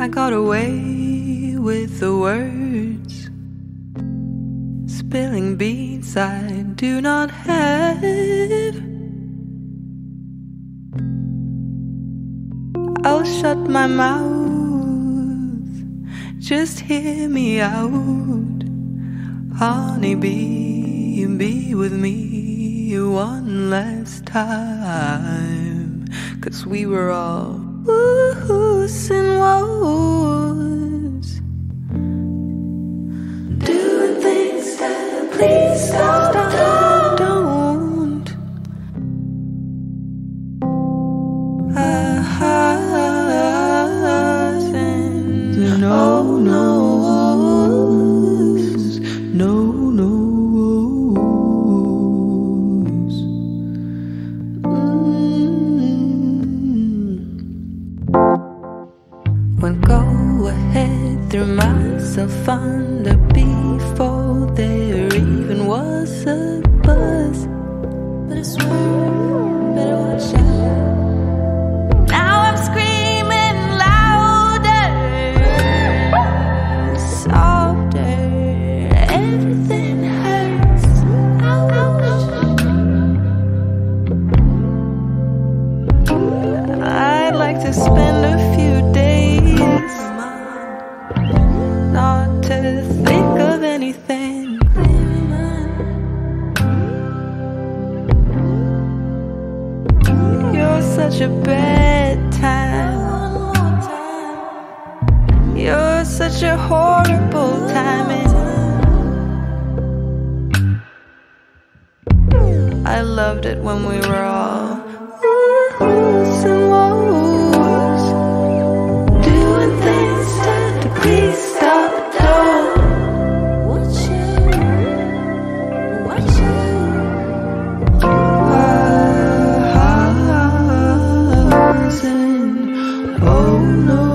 I got away with the words, spilling beats I do not have. I'll shut my mouth, just hear me out. Honey, be, be with me one last time. Cause we were all woos and. Doing things that please stop, ahead, threw myself under before such a bad time. You're such a horrible timing. I loved it when we were all no.